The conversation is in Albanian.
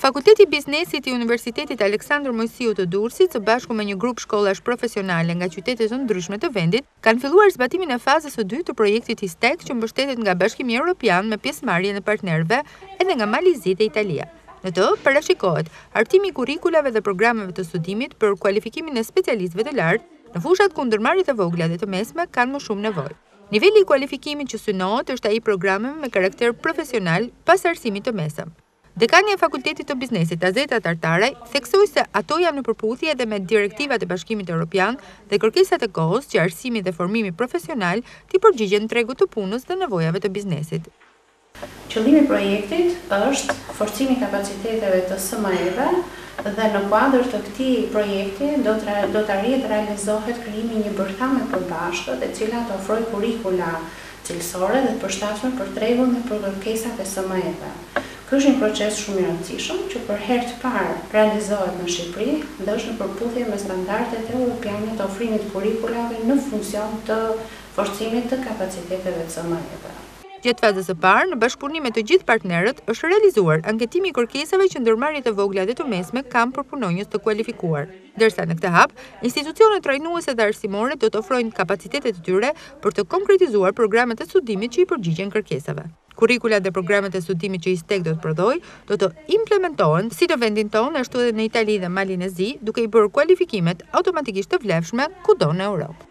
Fakulteti i Biznesit i Universitetit Aleksandër Moisiu të Durrësit, së bashku me një grup shkollash profesionale nga qytete të ndryshme të vendit, kanë filluar zbatimin e fazës së dytë të projektit HISTEK që mbështetet nga Bashkimi Europian me pjesëmarrjen e partnerëve edhe nga Mali i Zi dhe Italia. Në të, parashikohet hartimi i kurrikulave dhe programeve të studimit për kualifikimin e specialistëve të lartë në fushat ku ndërmarrjet e vogla dhe të mesme kanë më shumë nevojë. Niveli i kualifikimit që synohet është ai i programeve me karakter profesional pas arsimit të mesëm. Dekania e Fakultetit të Biznesit, Azeta Tartaraj, theksoi se ato janë në përputhje edhe me direktivat e Bashkimit Europian dhe kërkesat e kohës që arsimi dhe formimi profesional t'i përgjigjen tregut të punës dhe nevojave të biznesit. Qëllimi i projektit është forcimi i kapaciteteve të SME-ve dhe në kuadër të këtij projekti do të arrihet të realizohet krijimi i një bërthame të përbashkët e cila të ofrojë kurrikula cilësore dhe të përshtatshme për tregun dhe për kërkesat e SME-ve. Ky është një proces shumë i rëndësishëm që për herë të parë realizohet në Shqipëri dhe është në përputhje me standardet europiane të ofrimit të kurrikulave në funksion të forcimit të kapaciteteve të SME-ve. Gjatë fazës së parë, në bashkëpunim me të gjithë partnerët, është realizuar anketimi i kërkesave që ndërmarrjet e vogla dhe të mesme kanë për punonjës të kualifikuar, ndërsa në këtë hap, institucionet trajnuese dhe arsimore do të ofrojnë kapacitetet e tyre për të konkretizuar programet e studimit që i përgjigjen kërkesave. Kurrikulat dhe programet e studimit që HISTEK do të prodhojë, do të implementohen si në vendin tonë ashtu edhe në Itali dhe Malin e Zi, duke i bërë kualifikimet automatikisht të vlefshme kudo në Europë.